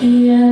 天。